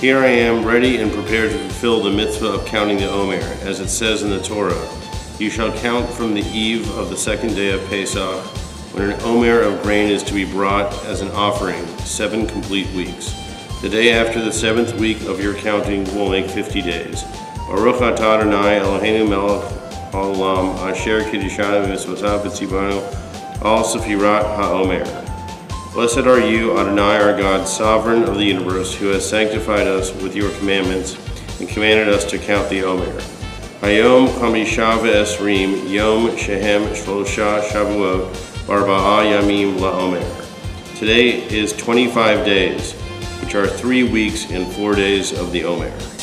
Here I am, ready and prepared to fulfill the mitzvah of counting the Omer, as it says in the Torah. You shall count from the eve of the second day of Pesach, when an Omer of grain is to be brought as an offering, seven complete weeks. The day after the seventh week of your counting will make fifty days. Baruch atah Adonai Eloheinu melech haolam asher kiddishanu v'mitzvotav v'tzivanu al sefirat ha'omer. Blessed are you, Adonai our God, sovereign of the universe, who has sanctified us with your commandments and commanded us to count the Omer. Hayom Hamishav Esrim Yom Shehem Shlosha Shavuot Barba'a Yamim LaOmer. Today is 25 days, which are three weeks and four days of the Omer.